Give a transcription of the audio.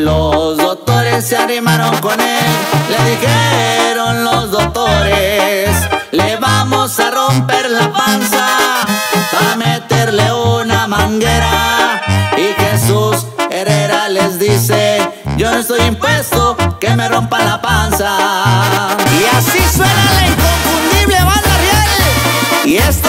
Los doctores se animaron con él, le dijeron los doctores, le vamos a romper la panza, para meterle una manguera. Y Jesús Herrera les dice, yo no estoy impuesto que me rompa la panza. Y así suena la inconfundible banda real. Y esto